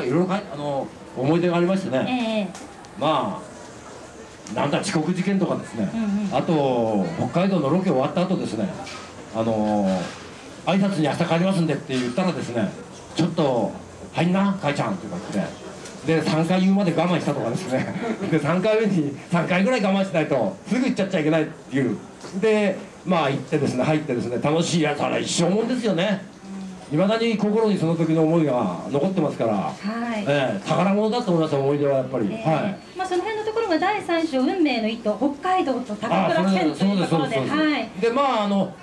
かいろいろかいあの思い出がありましてね、ええまあなんだ遅刻事件とかですね、うんうん。あと北海道のロケ終わった後ですね。あの挨拶に明日帰りますんでって言ったらですねちょっと入んな母ちゃんって言って。で3回言うまで我慢したとかですね。で3回目に3回ぐらい我慢しないとすぐ行っちゃっちゃいけないっていう。でまあ行ってですね入ってですね楽しいやつは一生もんですよねいまだに心にその時の思いが残ってますから、はい。ええ宝物だと思います思い出はやっぱり、ええ。はい。まあその辺のところが第三章運命の糸北海道と高あ倉県とそうですいうところでそうですそうです。はい。でまああの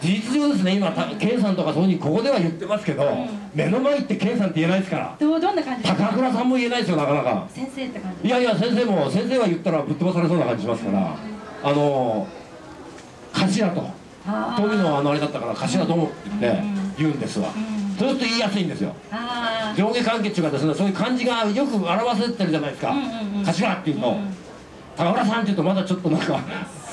事実上ですね今た健さんとかそういうふうにここでは言ってますけど、ん。目の前行って健さんって言えないですから。どうどんな感じ高倉さんも言えないですよなかなか。先生って感じいやいや先生も先生は言ったらぶっ飛ばされそうな感じしますからあの頭と富のあのあれだったから頭ともって言ってうん言うんですわ、うんそうすると言いやすいんですよ。上下関係っていうかですねそういう漢字がよく表せてるじゃないですか、頭っていうと、うん。高倉さんっていうとまだちょっとなんか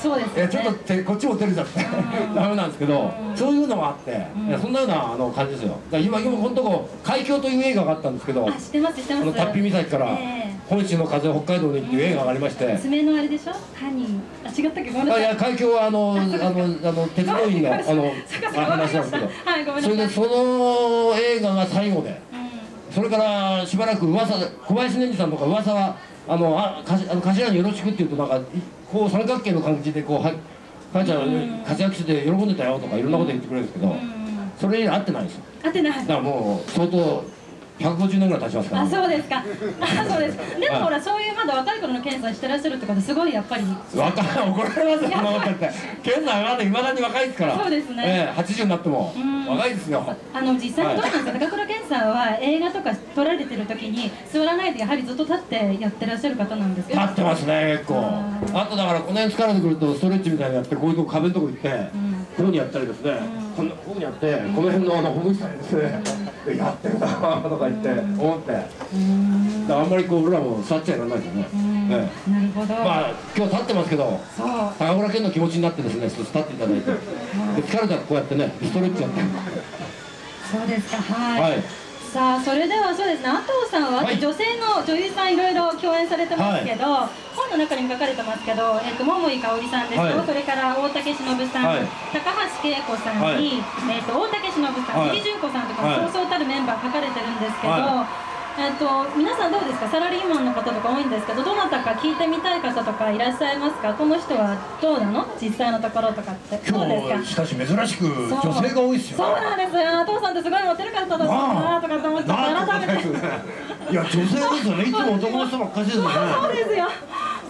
そうですよね。えちょっとてこっちも照れちゃってうん。ダメなんですけど、うん。そういうのがあって、ん。いやそんなようなあの感じですよ。だから今今このとこ「海峡」という映画があったんですけどあ知ってます知ってます。あのタッピ岬からえ「本州の風北海道に」っていう映画がありまして、え爪のあれでしょ？カニ。あ違ったっけ？ごめんなさい。あいや海峡はあのあのあの鉄道員のあの話なんですけど。はいごめんなさい。それでその映画が最後でうん。それからしばらく噂で小林年次さんとか噂はあのあかしあの頭によろしくって言うとなんかいこう三角形の感じでこうはい母ちゃん活躍してて喜んでたよとかいろんなこと言ってくれるんですけど、うん。それに合ってないんですよ。合ってない。だからもう相当150年ぐらい経ちますから、あそうですか。あそうですでもほらそういうまだ若い頃の検査してらっしゃるってことすごいやっぱり。若い怒られますよそんなこと言って。健さんはまだいまだに若いですから。そうですね。ええ80になっても。うん。若いですよ。あの実際にどうなんですか、高倉健さんは映画とか撮られてる時に座らないでやはりずっと立ってやってらっしゃる方なんですけど立ってますね結構。うんあとだからこの辺疲れてくるとストレッチみたいにやってこういうとこ壁のとこ行って、ん。こうにやったりですね、こんなこうにやって、この辺のあのほぐしたりですね、でやってるなとか言って、思って。あんまりこう俺らも座っちゃいられないですよね、うん。えなるほど、えまあ今日立ってますけどそう。高倉健の気持ちになってですねちょっと立っていただいて。で疲れたらこうやってねストレッチやって。そうですかはい、はいさあそれではそうですね。阿藤さんは、はい。女性の女優さんいろいろ共演されてますけど、本の中にも書かれてますけど、えっと桃井かおりさんですと、はい。それから大竹しのぶさん、はい。高橋恵子さんに、はい。えっと大竹しのぶさん、はい。藤純子さんとか、はいそうそうたるメンバー書かれてるんですけど、はえっと皆さんどうですか？サラリーマンの方とか多いんですけどどなたか聞いてみたい方とかいらっしゃいますか？この人はどうなの？実際のところとかって。どうですか？今日しかし珍しく女性が多いですよ。そうなんです。よお父さんってすごいモテる方だったなとか思って改めて。いや女性ですよね。いつも男の人ばっかりですよね。そうですよ。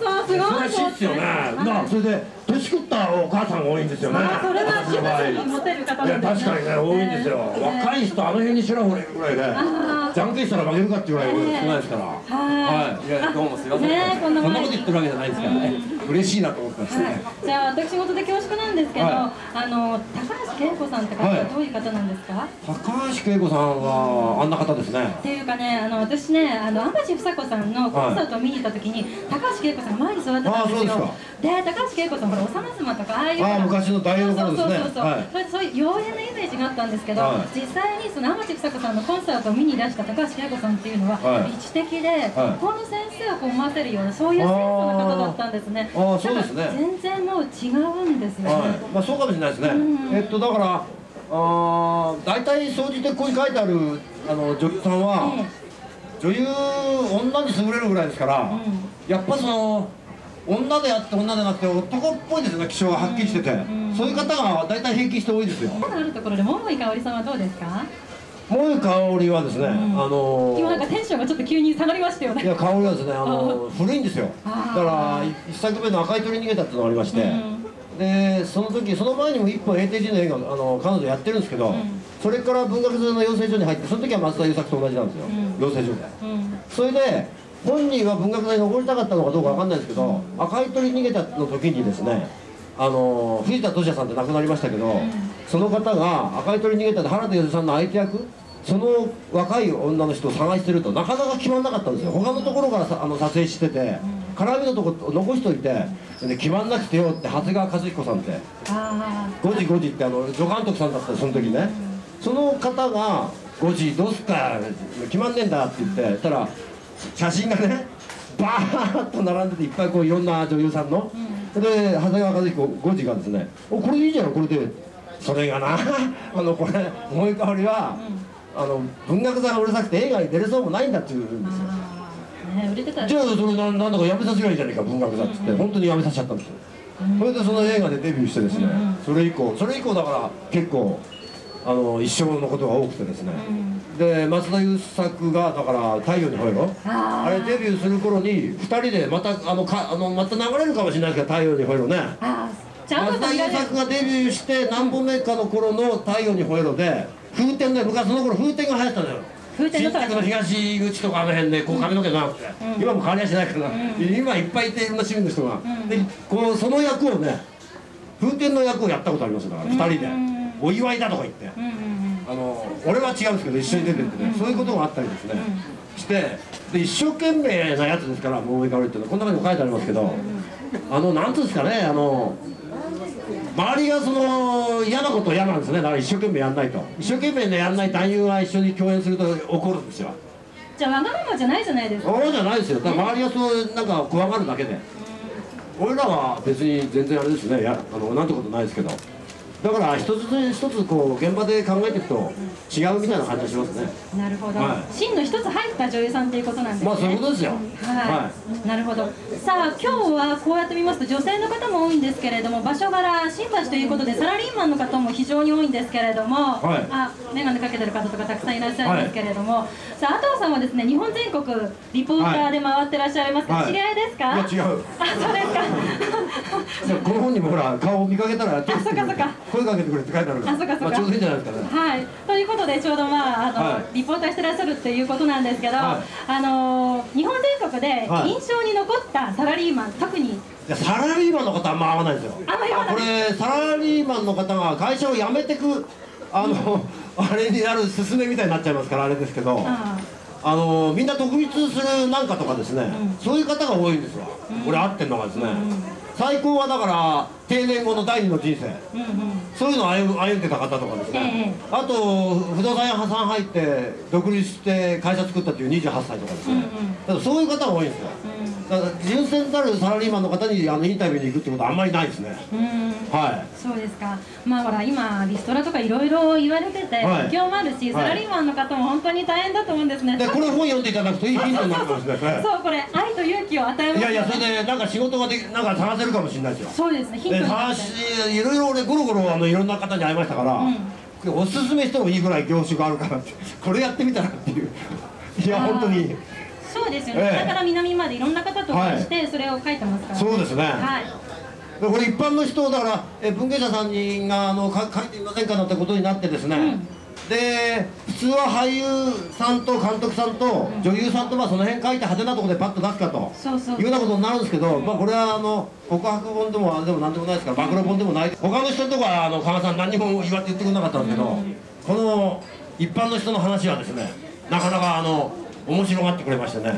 そうすごい。珍しいっすよね。だからそれで年食ったお母さんが多いんですよね。あそれはモテる方いやなんです確かにね多いんですよ、若い人あの辺にしらほれるぐらいで、あーじゃんけんしたら負けるかっていうぐらい少ないですから、はい。い。やどうもすいません、ねえこんなこと言ってるわけじゃないですからね、嬉しいなと思ってます。ね、はい、じゃあ私事で恐縮なんですけど、はあの高橋恵子さんって方はどういう方なんですか、高橋恵子さんはあんな方ですね。っていうかね、あの私ね、あの天地房子さんのコンサートを見に行った時に、高橋恵子さんが前に座ってたんですよ。で高橋恵子さんほら幼妻とかああいうああ昔の大英の頃ですね。そうそうそうそう、はい。そういう妖艶なイメージがあったんですけど、はい。実際にその天地房子さんのコンサートを見にいらした高橋恵子さんっていうのは、はい理知的で、学校の先生をこう思わせるようなそういうセンスの方だったんですね。あーあーそうですね。全然もう違うんですよね。はい、まあそうかもしれないですね、うんえっとだからあー大体総じてここに書いてあるあの女優さんは、え女優女に優れるぐらいですから、うん。やっぱその女であって女でなくて男っぽいですね気性がはっきりしてて、んそういう方が大体平均して多いですよ。えあるところで桃井かおりさんはどうですか？萌え香織はですね、ん。あのー今なんかテンションがちょっと急に下がりましたよね。いや香織はですね、あのー 古いんですよ。だから一作目の「赤い鳥逃げた」っていうのがありまして、うん。でその時その前にも一本 ATG の映画あの彼女やってるんですけど、ん。それから文学座の養成所に入ってその時は松田優作と同じなんですよ、うん。養成所で。うん。それで本人は文学座に残りたかったのかどうかわかんないですけど「赤い鳥逃げた」の時にですねあの藤田俊也さんって亡くなりましたけど、その方が「赤い鳥逃げた」で原田芳さんの相手役その若い女の人を探してるとなかなか決まんなかったんですよ。他のところからさあの撮影してて絡みのとこ残しといてで決まんなくてよって長谷川和彦さんって。あ5時5時ってあの助監督さんだったその時ね。その方が5時どうすっか決まんねえんだって言ってたら写真がねバーッと並んでていっぱいこういろんな女優さんの、で長谷川和彦5時がですね「おこれでいいじゃんこれで」それがなあのこれ思い香りは、あの文学座がうるさくて映画に出れそうもないんだって言うんですよね売れてたら。じゃあそれなんなんだかやめさせりゃいいじゃねえか文学座っつって、本当にやめさせちゃったんですよ、それでその映画でデビューしてですね、それ以降それ以降だから結構あの一生のことが多くてですね、で松田優作がだから「太陽にほえろ」ああれデビューする頃に2人でまたあのかあのまた流れるかもしれないですけど「太陽にほえろね」あー。ちゃん松田優作がデビューして何本目かの頃の「太陽にほえろ」で風天で昔その頃風天が流行ってたのよ。風天の新宿の東口とかあの辺でこう髪の毛長くて、今も変わりはしないから、今いっぱいいていろんな趣味の人が、でこうその役をね風天の役をやったことありますよ。だから2人で、お祝いだとか言って、うんうんうん。あの俺は違うんですけど一緒に出てってね、そういうことがあったりですね、してで一生懸命なやつですから桃井かおりっていうのはこんな中にも書いてありますけど、あのなんつうんですかねあの周りがその嫌なこと嫌なんですね。だから一生懸命やんないと。一生懸命ねやんない男優が一緒に共演すると怒るんですよ。じゃあわがままじゃないじゃないですか。そうじゃないですよ。だから周りがそうなんか怖がるだけで。俺らは別に全然あれですね。やあのなんてことないですけどだから一つ一つこう現場で考えていくと違うみたいな感じがしますね。なるほど、はい。芯の一つ入った女優さんっていうことなんですね。まあそういうことですよ。はい、なるほど。さあ今日はこうやって見ますと女性の方も多いんですけれども場所柄新橋ということでサラリーマンの方も非常に多いんですけれども、はい。あ眼鏡かけてる方とかたくさんいらっしゃるんですけれども、さあ阿藤さんはですね日本全国リポーターで回ってらっしゃいますが、はい。知り合いですか、違う。あそうですか。この本にもほら顔を見かけたら手を振ってくれそっかそっか声かけてくれって書いてあるから。あそっかそっか。まあ、ちょうどいいんじゃないですかねはい、ということでちょうどまああの、はい。リポーターしてらっしゃるっていうことなんですけど、はい。あのー日本全国ではい。印象に残ったサラリーマン、特に。いやサラリーマンの方あんま合わないですよ。あんまり合わない。これサラリーマンの方が会社を辞めてくあの、あれになる勧めみたいになっちゃいますからあれですけどああのみんな独立するなんかとかですね、そういう方が多いんですわ、俺会ってんのがですね、最高はだから定年後の第二の人生。ーうんうん。そういうのを歩む歩んでた方とかですね、ええあと不動産屋さん入って独立して会社作ったっていう28歳とかですね、うんうん。だからそういう方が多いんですよ、だから純粋たるサラリーマンの方にあのインタビューに行くってことはあんまりないですね。うんうん。はい。そうですか。まあほら今リストラとかいろいろ言われててはい。不況もあるし、サラリーマンの方も本当に大変だと思うんですね、でこれ本読んでいただくといいヒントになるかもしれないですね。そうこれ愛と勇気を与えますいやいやそれでなんか仕事ができなんか探せるかもしれないですよ。そうですねいろいろ俺ゴロゴロあのいろんな方に会いましたから、おすすめしてもいいぐらい業種があるからってこれやってみたらっていう。いや本当に。そうですよね、ええ。北から南までいろんな方とはいしてそれを書いてますから、そうですね。はい。でこれ一般の人だからえ文芸者さんにがあのか書いてみませんかなんてことになってですね、うんで普通は俳優さんと監督さんと女優さんとまあその辺書いて派手なところでパッと出すかと。いうようなことになるんですけど、まあこれはあの告白本でもあれでもなんでもないですから暴露本でもない。他の人とかはあの加賀さん何にも言わって言ってくれなかったんですけど、この一般の人の話はですねなかなかあの面白がってくれましてね、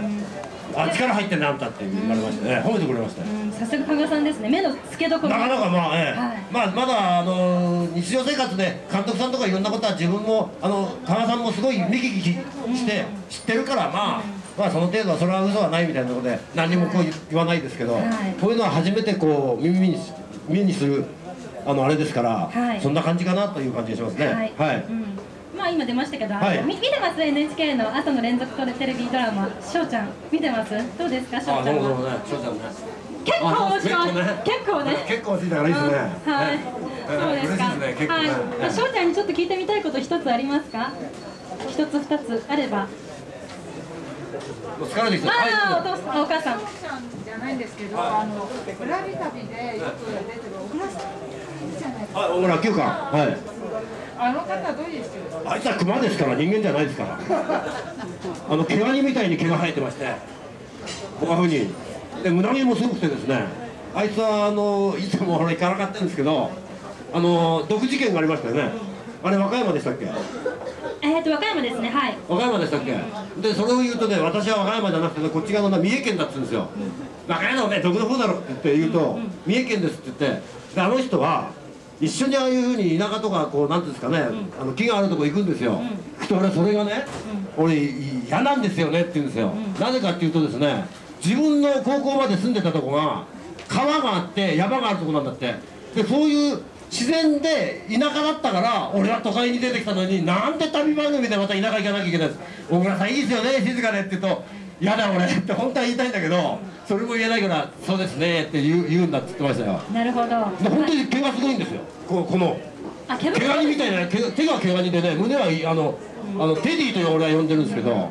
あ力入ってんねあんたって言われましてね。褒めてくれましたよ。うんさすが加賀さんですね。目の付けどころ。なかなかまあ、ええ。はい。まあ、まだあの日常生活で監督さんとかいろんなことは自分もあの加賀さんもすごい見聞きして知ってるから、まあ、まあその程度はそれは嘘はないみたいなことで何にもこう言わないですけど、はい。こういうのは初めてこう耳にし耳にするあのあれですから、はい。そんな感じかなという感じがしますね。はい、はい。うんまあ今出ましたけど、はいみ見てます？NHK の朝の連続テレビドラマ「しょうちゃん」見てます？どうですか？しょうあちゃんは？どうもどうもね、翔ちゃんね。結構面白いあ結構ね結構ついたからいいですね。うんはい、ええそうですか。で。はい。しょうちゃんにちょっと聞いてみたいこと一つありますか？一つ二つあれば。疲れてきた。ああ、おはい父さん、お母さん。じゃないんですけど、あのぶらり旅でよく出てる小倉さんじゃないですか。はい、小村九巻。はい。あの方どういう人ですか？あいつは熊ですから人間じゃないですから。あの毛ガニみたいに毛が生えてまして。こんなふうに。で胸毛もすごくてですね。あいつはあのいつもほら行かなかったんですけどあの毒事件がありましたよね。あれ和歌山でしたっけ？えっと和歌山ですね。はい。和歌山でしたっけ？でそれを言うとね私は和歌山じゃなくてねこっち側のね三重県だっつうんですよ。和歌山のねどこの方だろうって言って言うと三重県ですって言ってであの人は一緒にああいうふうに田舎とかこうなんていうんですかね、あの木があるとこ行くんですよ、行くと俺それがね、俺嫌なんですよねって言うんですよ、なぜかっていうとですね自分の高校まで住んでたとこが川があって山があるとこなんだって。でそういう自然で田舎だったから俺は都会に出てきたのになんで旅番組でまた田舎行かなきゃいけないんです。小倉さんいいですよね静かでって言うと「嫌だ俺」って本当は言いたいんだけどそれも言えないから「そうですね」って言う言うんだって言ってましたよ。なるほど。で本当に毛がすごいんですよ。ここの。あ毛毛ガニみたいな毛手が毛ガニでね胸はあのあのテディという俺は呼んでるんですけど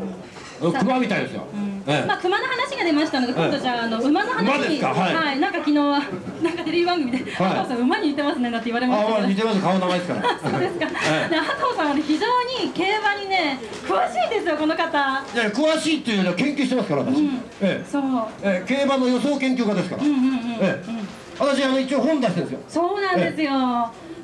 熊みたいですよ、ええまあ、熊の話が出ましたので、今度じゃあ、あの馬の話に。はいなんか昨日は、なんかテレビ番組で、はい加藤さん馬に似てますね、なんて言われましたけど。似てます顔長いですから そうですか。ええで、加藤さんはね、非常に競馬にね、詳しいですよ、この方。いや詳しいっていうのは研究してますから私、うんええそう。ええ競馬の予想研究家ですから、うんうんうん。ええ私あの一応本出してるんですよそうなんですよ。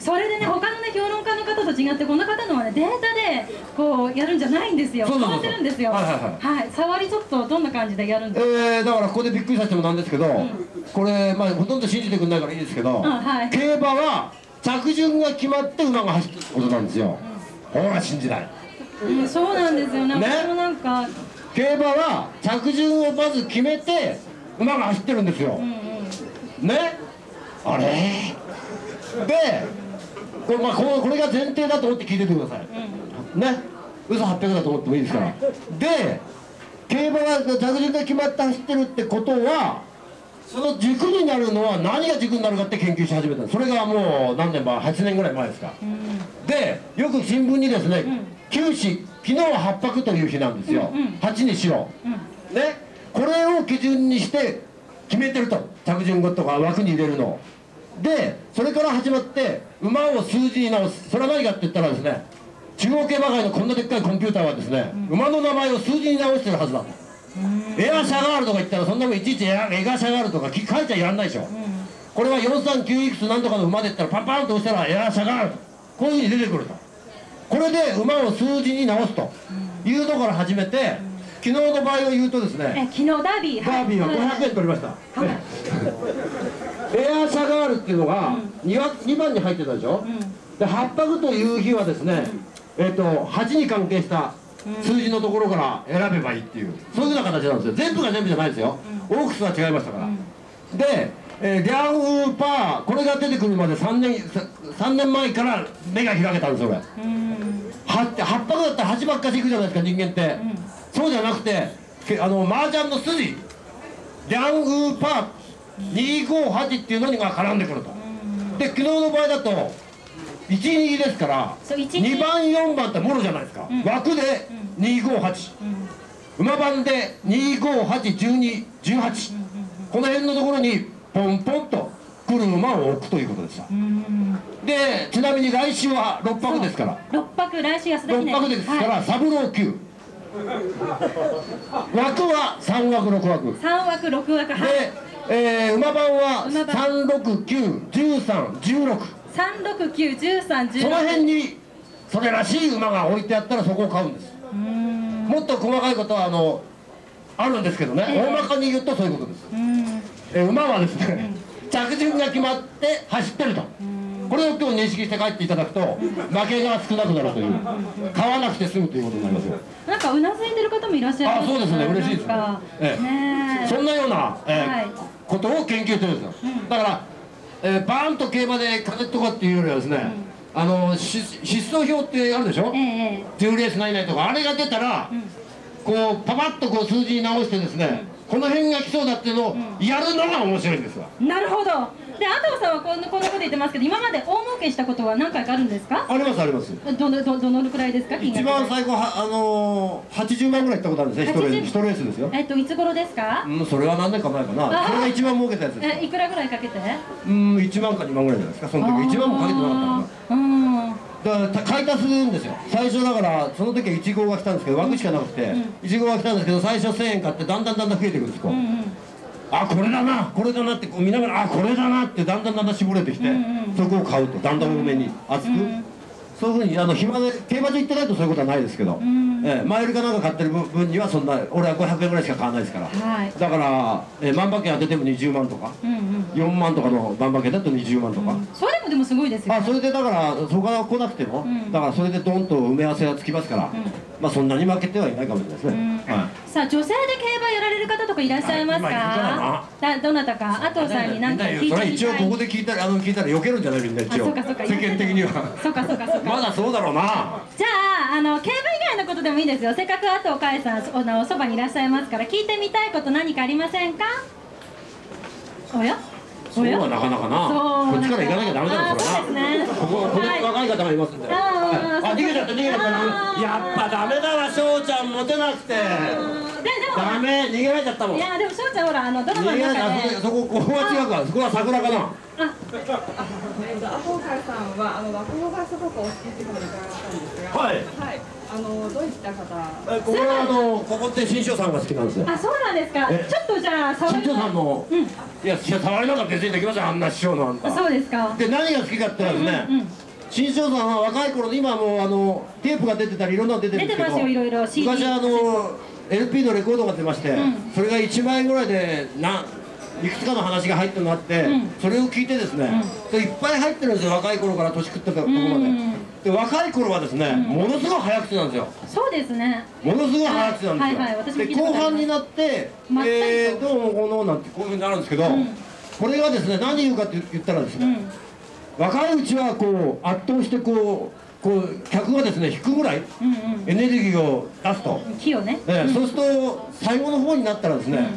それでね、他のね、評論家の方と違って、この方のはね、データで、こう、やるんじゃないんですよ。そうそうそう変わってるんですよ。はいはいはい。はい、触りちょっと、どんな感じでやるんですか。えー、だからここでびっくりさせてもなんですけど、これ、まあ、ほとんど信じてくれないからいいですけど、はい。競馬は着順が決まって馬が走ることなんですよ、ほら信じない。うん、そうなんですよ。ね。もなんか、競馬は着順をまず決めて馬が走ってるんですよ、うんうん。ね。あれ？でこれ,、まあ、これこれが前提だと思って聞いててください、ね。嘘800だと思ってもいいですから、で競馬が着順が決まって走ってるってことはその軸になるのは何が軸になるかって研究し始めたそれがもう何年前8年ぐらい前ですか、でよく新聞にですね、九死昨日は八白という日なんですよ、うんうん。8にしろ、ね。これを基準にして決めてると。着順とか枠に入れるのをでそれから始まって馬を数字に直す。それは何かって言ったらですね中央競馬会のこんなでっかいコンピューターはですね、馬の名前を数字に直してるはずだと、エアシャガールとか言ったらそんなもんいちいちエアシャガールとかき書いちゃいらんないでしょ、これは439いくつ何とかの馬で言ったらパンパンと押したらエアシャガールと。こういうふうに出てくると。これで馬を数字に直すと。いうのから始めて昨日の場合を言うとですねえ、昨日ダービー。ダービーは500円取りました、エアーシャガールっていうのが 2, わ2番に入ってたでしょ、で八白という日はですね、えっと8に関係した数字のところから選べばいいっていう。そういうような形なんですよ。全部が全部じゃないですよ、オークスは違いましたから、で、えーギャンウーパーこれが出てくるまで3年さ3年前から目が開けたんですよ俺。うん。は八白だったら8ばっかしいくじゃないですか人間って、そうじゃなくてけあの麻雀の筋。ギャングーパー258っていうのが絡んでくると、で昨日の場合だと12ですからそう12 2番4番ってもろじゃないですか、枠で258、馬番で2581218、この辺のところにポンポンと来る馬を置くということでした、でちなみに来週は6泊ですから。六泊来週安田記6念。泊ですかはい。ら、サブロー9枠は3枠6枠。三枠六枠はい。で、えー馬番は馬番。3691316三六。九十三十その辺にそれらしい馬が置いてあったらそこを買うんです。うん。もっと細かいことはあのあるんですけどね、ええ。大まかに言うとそういうことです、うん。えー馬はですね、着順が決まって走ってると、これを今日認識して帰っていただくと、負けが少なくなるという、買わなくて済むということになりますよ。なんかうなずいてる方もいらっしゃいますあそうですね。嬉しいですね。ねえそんなような、えことを研究してるんですよ、だから、えーバーンと競馬で勝てとかっていうよりはですね、あのし失踪表ってあるでしょ、えーレースないないとか。あれが出たら、こうパパッとこう数字に直してですね、この辺が来そうだっていうのをやるのが面白いんですわ、なるほどで阿藤さんはこんなこんなこと言ってますけど今まで大儲けしたことは何回かあるんですか？ありますあります。どのどどのくらいですか？金一額番最後はあのー、80万ぐらいいったことあるんですね1レース一レースですよ。えっといつ頃ですか？うんそれは何年か前かな。あそれが一番儲けたやつです。えいくらぐらいかけて？うん1万か2万ぐらいじゃないですかその時。1万もかけてなかったかなたうん。だからた買い足すんですよ。最初だからその時は1号が来たんですけど枠しかなくて、1号が来たんですけど最初1000円買ってだんだんだんだん増えていくんですこう、うんうんあこれだな。これだなってこう見ながらあこれだなってだんだんだんだん絞れてきて、そこを買うと。だんだん多めに厚く、そういうふうにあの暇で競馬場行ってないとそういうことはないですけど、ええ前売りかなんか買ってる分分にはそんな俺は500円ぐらいしか買わないですから、はい。だから、えー万馬券当てても20万とか、うんうん4万とかの万馬券だと20万とか、それでもすごいですよあそれでだからそこから来なくても、うん。だからそれでドンと埋め合わせがつきますから、ん。まあそんなに負けてはいないかもしれないですね、うん。はい。さあ女性で競馬やられる方とかいらっしゃいますか？だどなたか？阿藤さんに何か聞いてみそたい？れ一応ここで聞いたらあの聞いたら避けるんじゃないみんな一応。あそうかそうか。世間的には。そうかそうかそうか。まだそうだろうな。じゃああの競馬以外のことでもいいですよ。せっかく阿藤佳恵さんおそばにいらっしゃいますから聞いてみたいこと何かありませんか？おや？そうはなかなかな。こっちから行かなきゃダメだろあそれなここここはい。若い方がいますんで。あーあ逃げちゃった逃げちゃった。あー。やっぱダメだわ翔ちゃんモテなくて。ダもメ逃げられちゃったもん。いやでも翔ちゃんほらあのドラマの中で。たそこそこここは違うかそこは桜かな。あ。えっと、アホーカーさんは、あの落語がすごくお好きってことで伺ったんですが。はい。はい、あの、どういった方？えここはあのここって新庄さんが好きなんですよ。あそうなんですか。えちょっとじゃあ新庄さんのうんいや触りなんか別にできませんあんな師匠のあんた。そうですか。で何が好きかってのはですね、うんうん新庄さんは若い頃に今もうあのテープが出てたりいろんなの出てるんですけど出てますよいろいろ。CD 昔あの LP のレコードが出まして、うん。それが1万円ぐらいでないくつかの話が入ってるのがあって、うん。それを聞いてですね、うん。それいっぱい入ってるんですよ若い頃から年食ったところまで、うん。で若い頃はですね、ものすごい早口なんですよ。そうですね。ものすごい早口なんですよ、はいはい私も聞いで後半になって「まえー、どうもこの」なんてこういうふうになるんですけど、ん。これがですね何言うかって言ったらですね、うん。若いうちはこう圧倒してこうこう客がですね引くぐらいうんエネルギーを出すと、うん。木をね。ええそうすると最後の方になったらですね、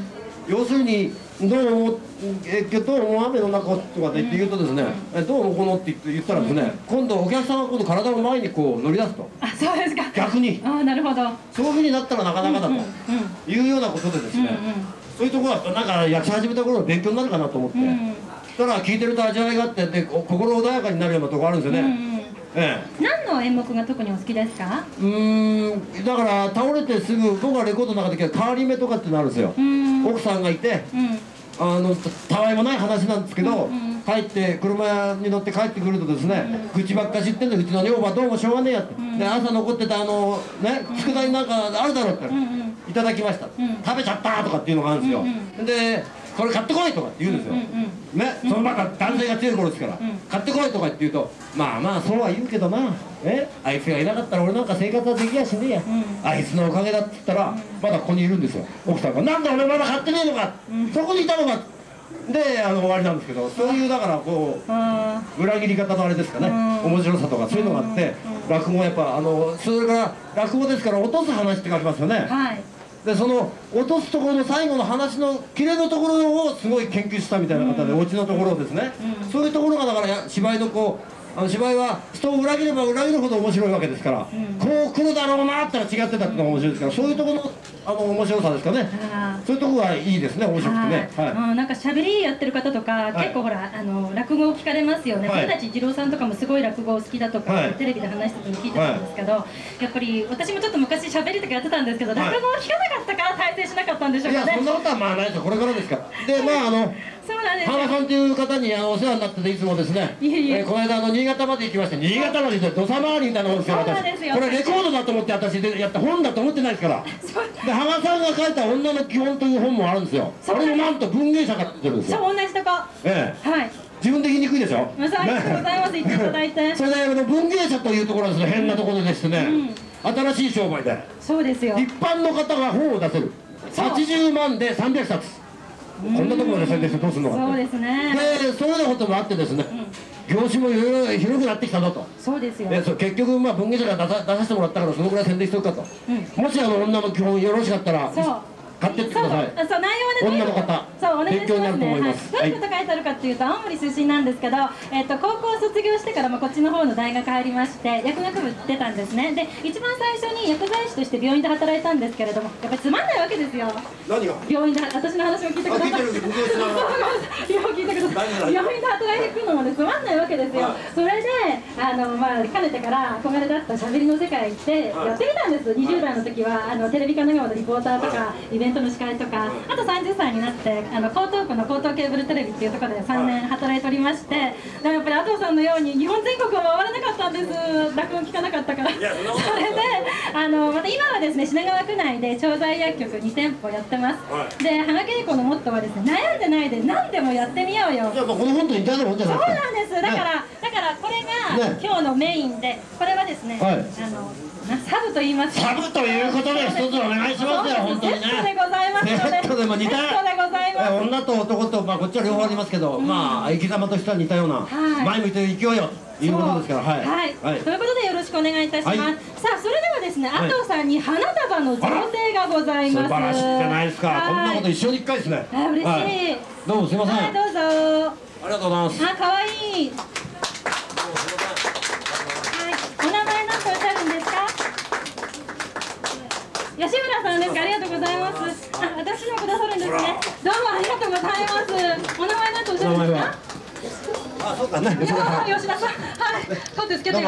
要するに「どうもえどうも雨の中」とかで言って言うとですね「えどうもこの」って言ったらですね、今度お客さんが今度体を前にこう乗り出すと。あそうですか。逆に。ああなるほど。そういうふうになったらなかなかだとうんうんいうようなことでですね、うんうんそういうところはなんか役者始めた頃の勉強になるかなと思って、うんうん。ただ聞いてると味わいがあってでこ心穏やかになるようなところあるんですよね、うんうんええ。何の演目が特にお好きですか？うーんだから倒れてすぐ僕はレコードの中で変わり目とかってのあるんですよ、うん。奥さんがいてうん。あのたわいもない話なんですけど、うんうん帰って車に乗って帰ってくるとですね、愚痴ばっか知ってんのうちの女房はどうもしょうがねえやって、んで朝残ってたあのね佃煮なんかあるだろうって、うんうん。いただきました、ん食べちゃったとかっていうのがあるんですよ、うん。でこれ買ってこいとかって言うんですよ、ね、その中男性が強い頃ですから、ん。買ってこいとかって言うとまあまあそうは言うけどな。え？あいつがいなかったら俺なんか生活はできやしねえや、ん。あいつのおかげだって言ったら、まだここにいるんですよ。奥さんが「なんで俺まだ買ってねえのか、そこにいたのか」であの終わりなんですけどそういうだからこうあ裏切り方のあれですかね、うん。面白さとかそういうのがあって、落語はやっぱあのそれから落語ですから落とす話って書きますよね、ーはいでその落とすところの最後の話の切れのところをすごい研究したみたいな方で、オチのところをですね、そういうところがだからや芝居のこうあの芝居は人を裏切れば裏切るほど面白いわけですから、こう来るだろうなってのは違ってたっていうのが面白いですからそういうところのあの面白さですかね。そういうところがいいですね面白くて。ねはい、はい。うんなんか喋りやってる方とか、い。結構ほらあの落語を聞かれますよね、はい。古舘一郎さんとかもすごい落語お好きだとか、はい。テレビで話してたの聞いてたんですけど、やっぱり私もちょっと昔喋りとかやってたんですけど、はい。落語を聞かなかったから大成しなかったんでしょうかね。いやそんなことはまあないですよ。これからですから。でまああのそうなんです。よ浜さんという方にあのお世話になってていつもですね。いえいえ。えーこの間あの新潟まで行きまして新潟まで行って土佐回りみたいなもんですよそうなん私ですよ。これレコードだと思って私でやった本だと思ってないですから。で浜さんが書いた「女の基本」という本もあるんですよ。それもなんと文芸者が出てるんですよ。そう同じとこ。はえ。えい。自分で言いにくいでしょ？ありがとうございます。言っていただいて。それであの文芸者というところはですね変なところでしてね、新しい商売で。そうですよ。一般の方が本を出せる。そう。80万で300冊こんなところで宣伝してどうするのかそうですね。でそういうようなこともあってですね、業種もいろいろ広くなってきたぞと。そうですよ。でそう結局まあ文芸者が出さ出させてもらったからそのぐらい宣伝しておくかと、もしあの女の基本よろしかったらそう買ってってください。そうそう内容はね女の方そうお願いし勉強になると思います。はい、どうい。うこと書いてあるかっていうと青森出身なんですけど、えっと高校卒業してからもこっちの方の大学入りまして薬学部出たんですね。で一番最初に薬剤師として病院で働いたんですけれどもやっぱりつまんないわけですよ。何が？病院で私の話も聞いてください。あ聞いてる僕の質問いや聞いてください大丈夫病院で働いていくのもねつまんないわけですよ、はい。それであの、まあ、かねてから憧れだったしゃべりの世界行ってやってみたんです、20代の時はあのテレビ神奈川のリポーターとかイベントの司会とかあと30歳になってあの江東区の江東ケーブルテレビっていうところで3年働いておりましてでもやっぱり阿藤さんのように日本全国を回れなかったんです。落語聞かなかったから。それであのまた今はですね品川区内で調剤薬局2店舗やってます、で羽賀恵子のモットーはですね悩んでないで何でもやってみようよ。じゃあまあこの本と似たようなもんじゃそうないですか。なんです。だから、だからこれがね今日のメインで、これはですね、はい。あのなサブと言います。か。サブということで一つお願いしますよ本当にね。セットでございますので。セットでも似たセットでございえます。女と男と、まあ、こっちは両方ありますけど、まあ生き様としては似たような、はい。前向いていきよいうことですからはい、はい、はい。ということでよろしくお願いいたします。はい。さあ、それではですね、はい。阿藤さんに花束の贈呈がございます。素晴らしいじゃないですか、はい。こんなこと一生に一回ですね。あ嬉しい。はどうもすいません、はい、どうぞ。ありがとうございます。あ、可愛いい、お名前なんておっしゃるんですか。吉村さんですか。ありがとうございます。あ、私のくださるんですね。どうもありがとうございます。お名前なんておっしゃるんですか？あそうかね吉田さん、はい、そうですけど、はい。